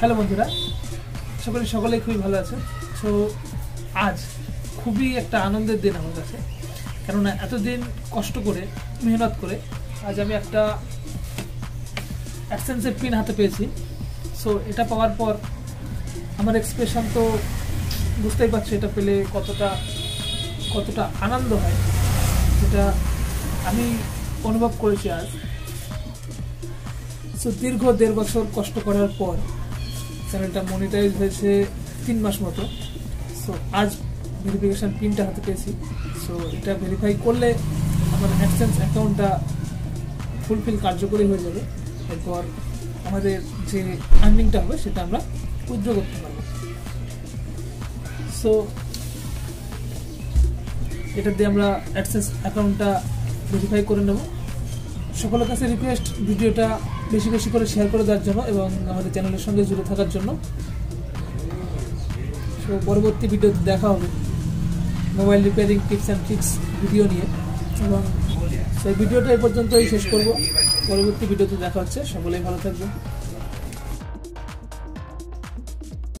Hello বন্ধুরা করি সকলেই খুবই ভালো আছে সো আজ খুবই একটা আনন্দের দিন আমার কাছে, কেননা এতদিন কষ্ট করে, মেহনত করে আজ আমি একটা অ্যাক্সেন্সের পিন হাতে পেয়েছি। সো এটা পাওয়ার পর আমার এক্সপ্রেশন তো বুঝতেই পারছ, এটা পেলে কতটা কতটা আনন্দ হয় সেটা আমি অনুভব করেছি আজ। সো দীর্ঘ দেড় বছর কষ্ট করার পর চ্যানেলটা মনিটাইজ হয়েছে তিন মাস মতো। সো আজ ভেরিফিকেশান পিনটা হাতে পেয়েছি। সো এটা ভেরিফাই করলে আমার অ্যাক্সেন্স অ্যাকাউন্টটা ফুলফিল কার্যকরী হয়ে যাবে। এরপর আমাদের যে আর্নিংটা হবে, সেটা আমরা উইথড্র করতে পারব। সো এটা দিয়ে আমরা অ্যাক্সেস অ্যাকাউন্টটা ভেরিফাই করে নেব। সকলের কাছে রিকোয়েস্ট ভিডিওটা বেশি বেশি করে শেয়ার করে দেওয়ার জন্য এবং আমাদের চ্যানেলের সঙ্গে জুড়ে থাকার জন্য। সো পরবর্তী ভিডিওতে দেখা হবে mobile repairing tips and tricks video নিয়ে। এবং সেই ভিডিওটা এই পর্যন্তই শেষ করব। পরবর্তী ভিডিওতে দেখা হচ্ছে। সকলেই ভালো থাকবে